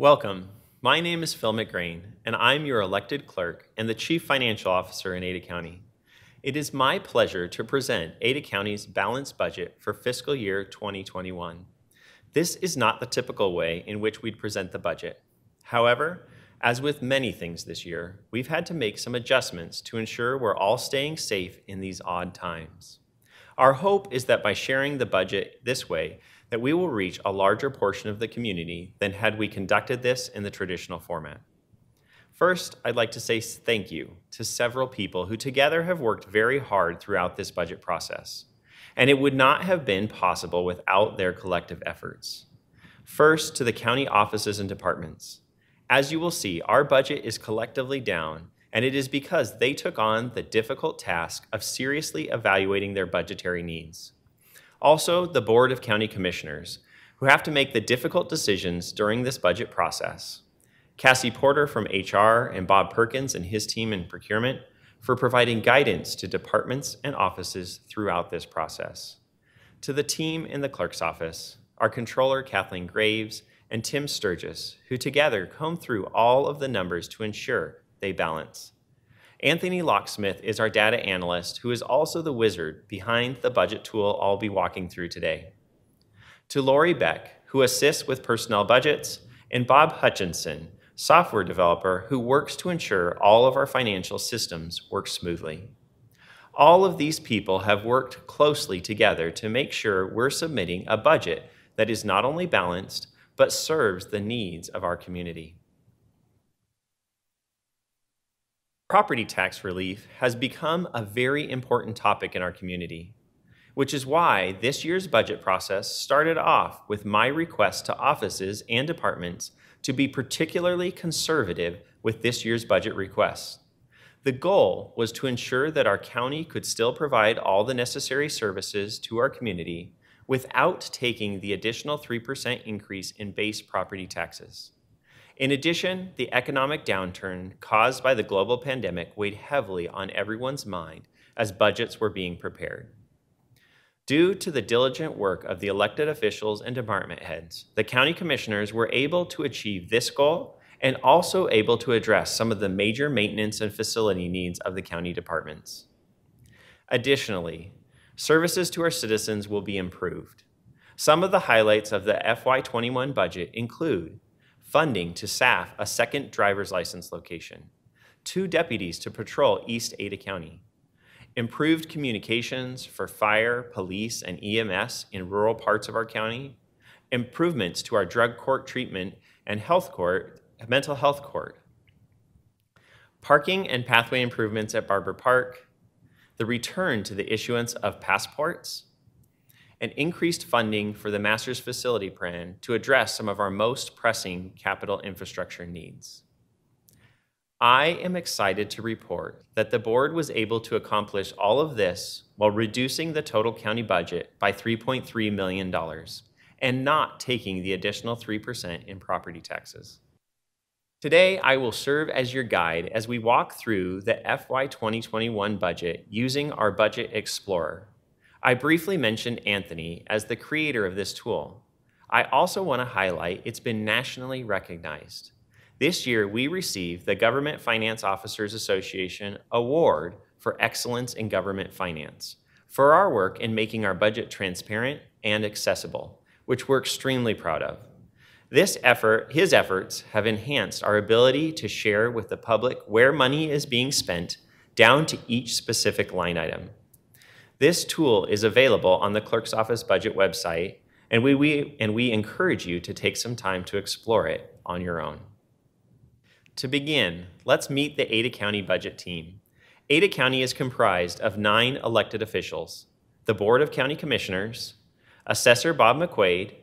Welcome. My name is Phil McGrane, and I'm your elected clerk and the Chief Financial Officer in Ada County. It is my pleasure to present Ada County's balanced budget for fiscal year 2021. This is not the typical way in which we'd present the budget. However, as with many things this year, we've had to make some adjustments to ensure we're all staying safe in these odd times. Our hope is that by sharing the budget this way, that we will reach a larger portion of the community than had we conducted this in the traditional format. First, I'd like to say thank you to several people who together have worked very hard throughout this budget process. And it would not have been possible without their collective efforts. First, to the county offices and departments. As you will see, our budget is collectively down, and it is because they took on the difficult task of seriously evaluating their budgetary needs. Also, the Board of County Commissioners, who have to make the difficult decisions during this budget process. Cassie Porter from HR and Bob Perkins and his team in procurement for providing guidance to departments and offices throughout this process. To the team in the clerk's office, our controller Kathleen Graves and Tim Sturgis, who together comb through all of the numbers to ensure they balance. Anthony Locksmith is our data analyst, who is also the wizard behind the budget tool I'll be walking through today. To Lori Beck, who assists with personnel budgets, and Bob Hutchinson, software developer who works to ensure all of our financial systems work smoothly. All of these people have worked closely together to make sure we're submitting a budget that is not only balanced, but serves the needs of our community. Property tax relief has become a very important topic in our community, which is why this year's budget process started off with my request to offices and departments to be particularly conservative with this year's budget requests. The goal was to ensure that our county could still provide all the necessary services to our community without taking the additional 3% increase in base property taxes. In addition, the economic downturn caused by the global pandemic weighed heavily on everyone's mind as budgets were being prepared. Due to the diligent work of the elected officials and department heads, the county commissioners were able to achieve this goal and also able to address some of the major maintenance and facility needs of the county departments. Additionally, services to our citizens will be improved. Some of the highlights of the FY21 budget include funding to staff a second driver's license location, two deputies to patrol East Ada County, improved communications for fire, police, and EMS in rural parts of our county, improvements to our drug court treatment and health court, mental health court, parking and pathway improvements at Barber Park, the return to the issuance of passports, and increased funding for the Master's Facility Plan to address some of our most pressing capital infrastructure needs. I am excited to report that the board was able to accomplish all of this while reducing the total county budget by $3.3 million and not taking the additional 3% in property taxes. Today, I will serve as your guide as we walk through the FY 2021 budget using our Budget Explorer, I briefly mentioned Anthony as the creator of this tool. I also want to highlight it's been nationally recognized. This year, we received the Government Finance Officers Association Award for Excellence in Government Finance for our work in making our budget transparent and accessible, which we're extremely proud of. This effort, his efforts, have enhanced our ability to share with the public where money is being spent down to each specific line item. This tool is available on the clerk's office budget website, and we, we, and we encourage you to take some time to explore it on your own. To begin, let's meet the Ada County budget team. Ada County is comprised of nine elected officials, the Board of County Commissioners, Assessor Bob McQuade,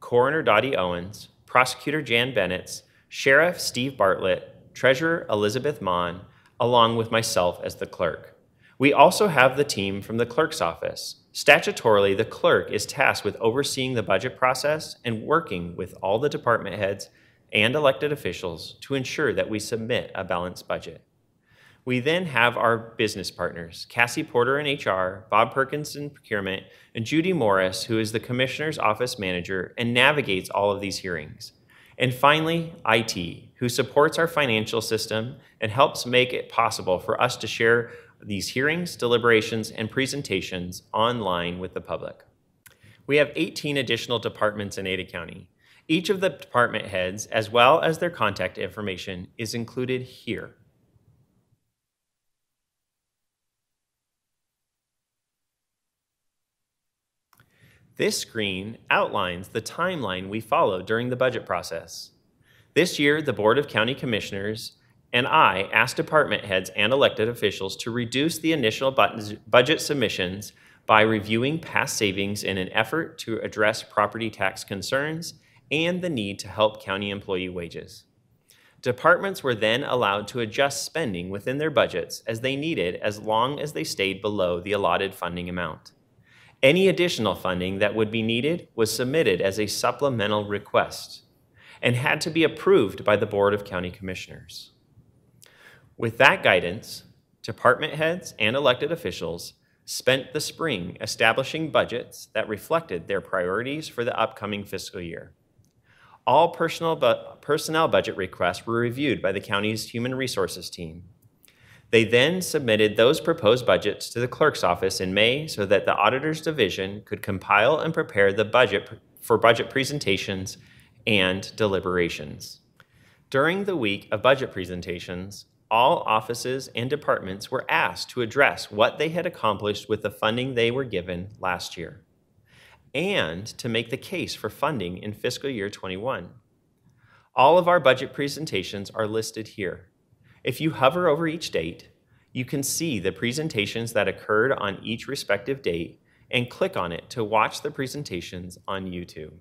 Coroner Dotti Owens, Prosecutor Jan Bennetts, Sheriff Steve Bartlett, Treasurer Elizabeth Mahn, along with myself as the clerk. We also have the team from the clerk's office. Statutorily, the clerk is tasked with overseeing the budget process and working with all the department heads and elected officials to ensure that we submit a balanced budget. We then have our business partners, Cassie Porter in HR, Bob Perkins in procurement, and Judy Morris, who is the Commissioner's Office Manager and navigates all of these hearings. And finally, IT, who supports our financial system and helps make it possible for us to share these hearings, deliberations, and presentations online with the public. We have 18 additional departments in Ada County. Each of the department heads, as well as their contact information, is included here. This screen outlines the timeline we followed during the budget process. This year, the Board of County Commissioners and I asked department heads and elected officials to reduce the initial budget submissions by reviewing past savings in an effort to address property tax concerns and the need to help county employee wages. Departments were then allowed to adjust spending within their budgets as they needed as long as they stayed below the allotted funding amount. Any additional funding that would be needed was submitted as a supplemental request and had to be approved by the Board of County Commissioners. With that guidance, department heads and elected officials spent the spring establishing budgets that reflected their priorities for the upcoming fiscal year. All personnel, bu personnel budget requests were reviewed by the county's human resources team. They then submitted those proposed budgets to the clerk's office in May so that the auditor's division could compile and prepare the budget for budget presentations and deliberations. During the week of budget presentations, all offices and departments were asked to address what they had accomplished with the funding they were given last year and to make the case for funding in fiscal year 21. All of our budget presentations are listed here. If you hover over each date, you can see the presentations that occurred on each respective date and click on it to watch the presentations on YouTube.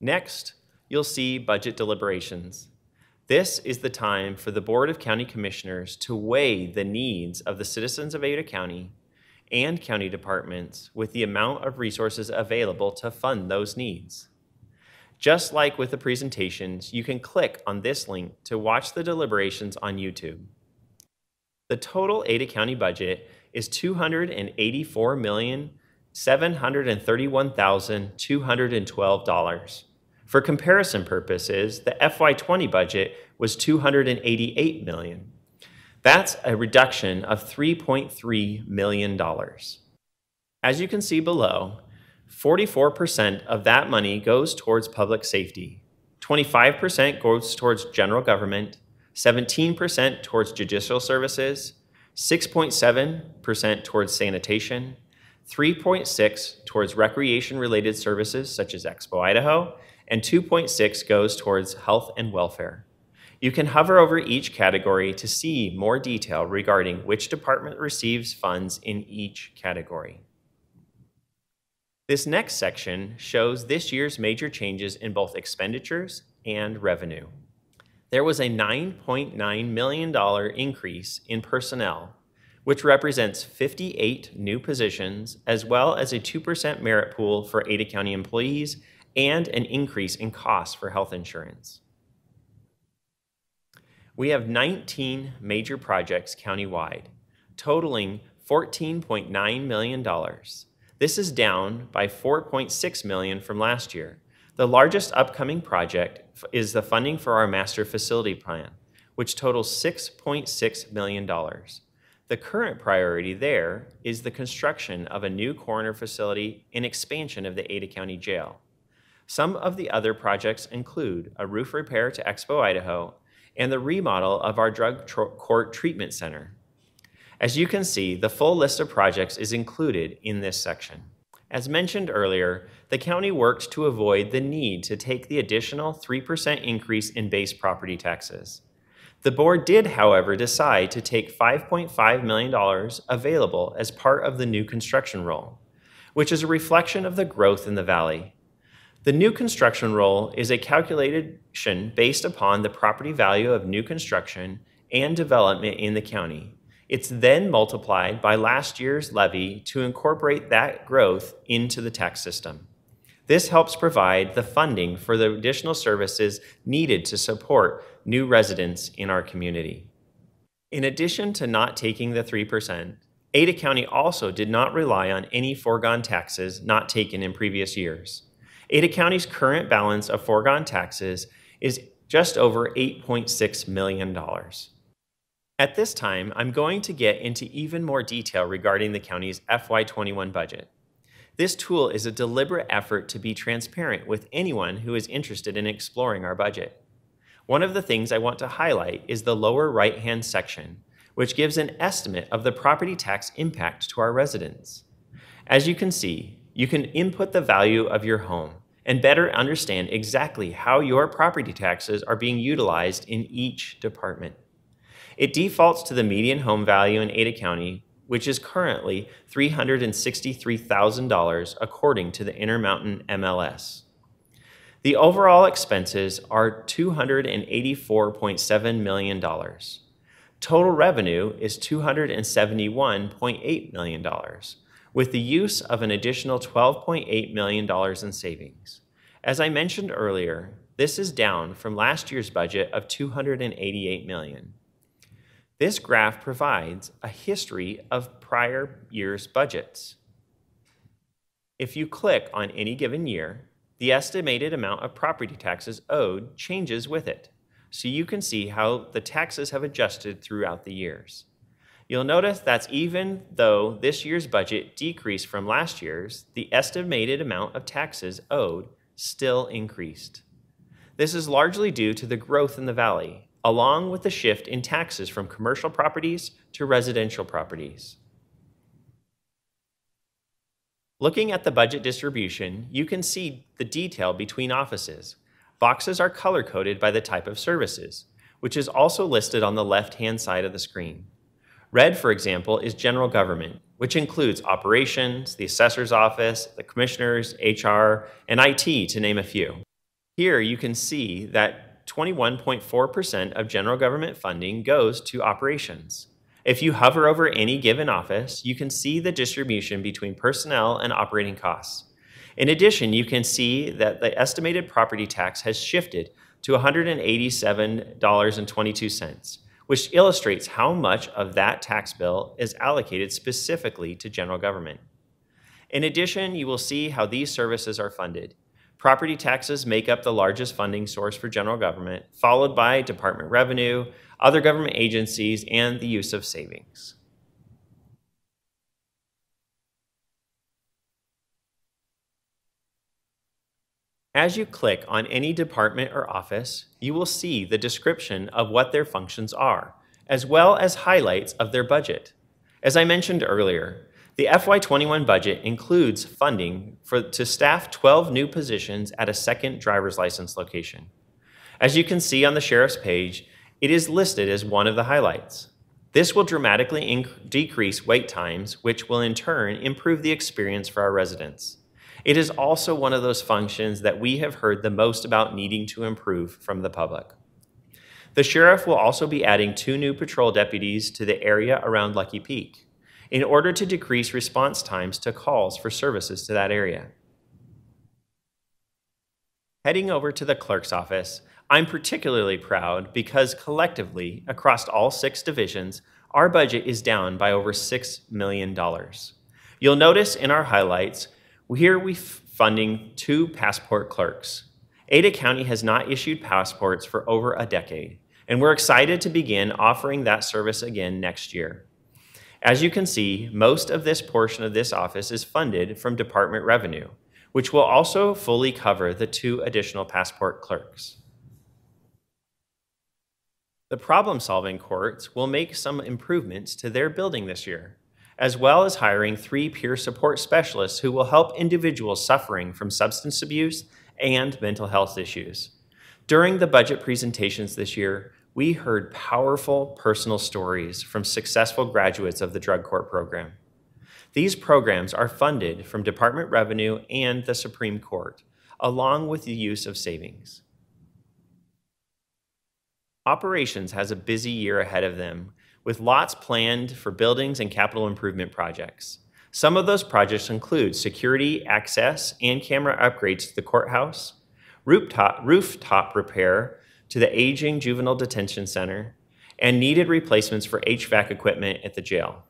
Next, you'll see budget deliberations. This is the time for the Board of County Commissioners to weigh the needs of the citizens of Ada County and county departments with the amount of resources available to fund those needs. Just like with the presentations, you can click on this link to watch the deliberations on YouTube. The total Ada County budget is $284,731,212. For comparison purposes, the FY20 budget was 288 million. That's a reduction of 3.3 million dollars. As you can see below, 44% of that money goes towards public safety, 25% goes towards general government, 17% towards judicial services, 6.7% towards sanitation, 3.6 towards recreation related services such as Expo Idaho, and 2.6 goes towards health and welfare. You can hover over each category to see more detail regarding which department receives funds in each category. This next section shows this year's major changes in both expenditures and revenue. There was a $9.9 million increase in personnel, which represents 58 new positions, as well as a 2% merit pool for Ada County employees and an increase in costs for health insurance. We have 19 major projects countywide, totaling $14.9 million. This is down by 4.6 million from last year. The largest upcoming project is the funding for our master facility plan, which totals $6.6 million. The current priority there is the construction of a new coroner facility and expansion of the Ada County Jail. Some of the other projects include a roof repair to Expo Idaho and the remodel of our drug court treatment center. As you can see, the full list of projects is included in this section. As mentioned earlier, the county worked to avoid the need to take the additional 3% increase in base property taxes. The board did, however, decide to take $5.5 million available as part of the new construction roll, which is a reflection of the growth in the valley the new construction roll is a calculation based upon the property value of new construction and development in the county. It's then multiplied by last year's levy to incorporate that growth into the tax system. This helps provide the funding for the additional services needed to support new residents in our community. In addition to not taking the 3%, Ada County also did not rely on any foregone taxes not taken in previous years. Ada County's current balance of foregone taxes is just over $8.6 million. At this time, I'm going to get into even more detail regarding the county's FY21 budget. This tool is a deliberate effort to be transparent with anyone who is interested in exploring our budget. One of the things I want to highlight is the lower right-hand section, which gives an estimate of the property tax impact to our residents. As you can see, you can input the value of your home and better understand exactly how your property taxes are being utilized in each department. It defaults to the median home value in Ada County, which is currently $363,000 according to the Intermountain MLS. The overall expenses are $284.7 million. Total revenue is $271.8 million, with the use of an additional $12.8 million in savings. As I mentioned earlier, this is down from last year's budget of 288 million. This graph provides a history of prior year's budgets. If you click on any given year, the estimated amount of property taxes owed changes with it, so you can see how the taxes have adjusted throughout the years. You'll notice that even though this year's budget decreased from last year's, the estimated amount of taxes owed still increased. This is largely due to the growth in the valley, along with the shift in taxes from commercial properties to residential properties. Looking at the budget distribution, you can see the detail between offices. Boxes are color-coded by the type of services, which is also listed on the left-hand side of the screen. Red, for example, is general government, which includes operations, the assessor's office, the commissioners, HR, and IT, to name a few. Here you can see that 21.4% of general government funding goes to operations. If you hover over any given office, you can see the distribution between personnel and operating costs. In addition, you can see that the estimated property tax has shifted to $187.22, which illustrates how much of that tax bill is allocated specifically to general government. In addition, you will see how these services are funded. Property taxes make up the largest funding source for general government, followed by department revenue, other government agencies, and the use of savings. As you click on any department or office, you will see the description of what their functions are, as well as highlights of their budget. As I mentioned earlier, the FY21 budget includes funding for, to staff 12 new positions at a second driver's license location. As you can see on the sheriff's page, it is listed as one of the highlights. This will dramatically decrease wait times, which will in turn improve the experience for our residents. It is also one of those functions that we have heard the most about needing to improve from the public. The sheriff will also be adding two new patrol deputies to the area around Lucky Peak in order to decrease response times to calls for services to that area. Heading over to the clerk's office, I'm particularly proud because collectively, across all six divisions, our budget is down by over $6 million. You'll notice in our highlights, here we're funding two passport clerks. Ada County has not issued passports for over a decade, and we're excited to begin offering that service again next year. As you can see, most of this portion of this office is funded from department revenue, which will also fully cover the two additional passport clerks. The problem-solving courts will make some improvements to their building this year, as well as hiring three peer support specialists who will help individuals suffering from substance abuse and mental health issues. During the budget presentations this year, we heard powerful personal stories from successful graduates of the drug court program. These programs are funded from department revenue and the Supreme Court, along with the use of savings. Operations has a busy year ahead of them, with lots planned for buildings and capital improvement projects. Some of those projects include security, access, and camera upgrades to the courthouse, rooftop, rooftop repair to the aging juvenile detention center, and needed replacements for HVAC equipment at the jail.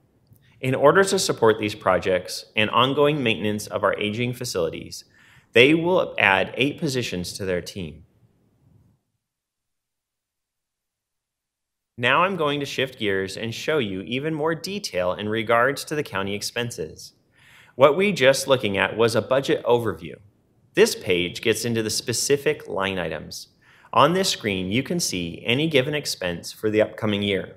In order to support these projects and ongoing maintenance of our aging facilities, They will add eight positions to their team. Now I'm going to shift gears and show you even more detail in regards to the county expenses. What we just looking at was a budget overview. This page gets into the specific line items. On this screen, you can see any given expense for the upcoming year.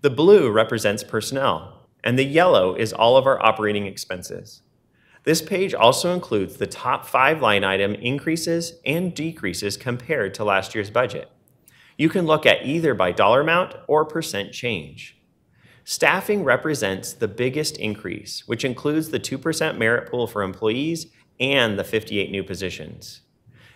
The blue represents personnel, and the yellow is all of our operating expenses. This page also includes the top five line item increases and decreases compared to last year's budget. You can look at either by dollar amount or percent change. Staffing represents the biggest increase, which includes the 2% merit pool for employees and the 58 new positions.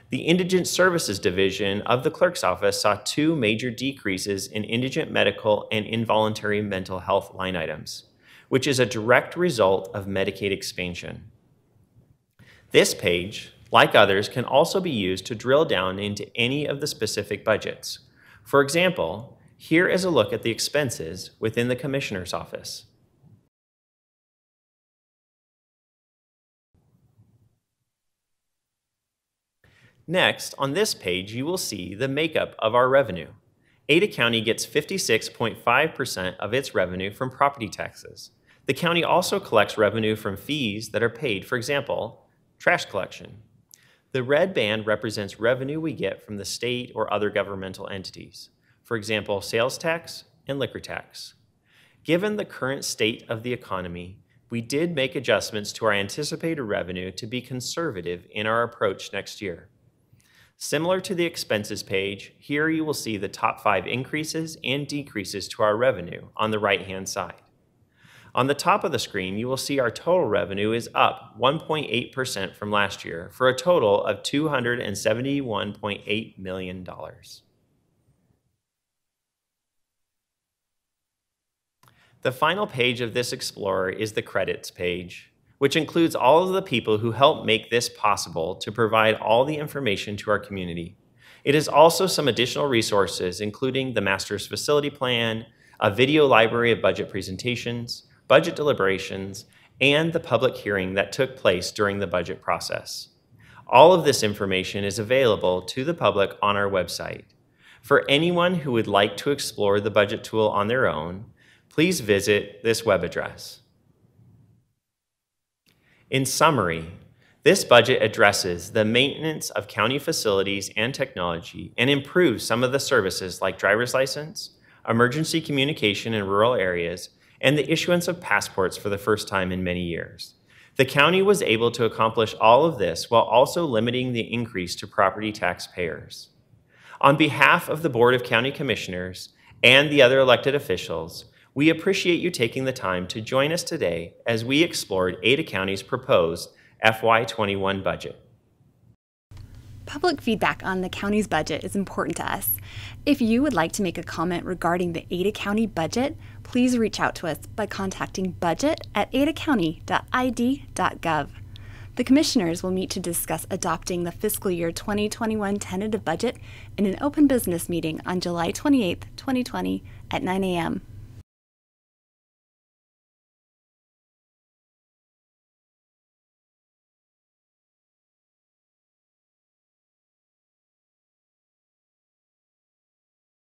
The Indigent Services Division of the Clerk's Office saw two major decreases in indigent medical and involuntary mental health line items, which is a direct result of Medicaid expansion. This page, like others, can also be used to drill down into any of the specific budgets, for example, here is a look at the expenses within the Commissioner's Office. Next, on this page, you will see the makeup of our revenue. Ada County gets 56.5% of its revenue from property taxes. The county also collects revenue from fees that are paid, for example, trash collection. The red band represents revenue we get from the state or other governmental entities, for example, sales tax and liquor tax. Given the current state of the economy, we did make adjustments to our anticipated revenue to be conservative in our approach next year. Similar to the expenses page, here you will see the top five increases and decreases to our revenue on the right-hand side. On the top of the screen, you will see our total revenue is up 1.8% from last year for a total of $271.8 million. The final page of this Explorer is the credits page, which includes all of the people who helped make this possible to provide all the information to our community. It is also some additional resources, including the Master's Facility Plan, a video library of budget presentations, budget deliberations, and the public hearing that took place during the budget process. All of this information is available to the public on our website. For anyone who would like to explore the budget tool on their own, please visit this web address. In summary, this budget addresses the maintenance of county facilities and technology and improves some of the services like driver's license, emergency communication in rural areas, and the issuance of passports for the first time in many years. The county was able to accomplish all of this while also limiting the increase to property taxpayers. On behalf of the Board of County Commissioners and the other elected officials, we appreciate you taking the time to join us today as we explored Ada County's proposed FY21 budget. Public feedback on the county's budget is important to us. If you would like to make a comment regarding the Ada County budget, please reach out to us by contacting budget at adacounty.id.gov. The commissioners will meet to discuss adopting the fiscal year 2021 tentative budget in an open business meeting on July 28, 2020 at 9 a.m.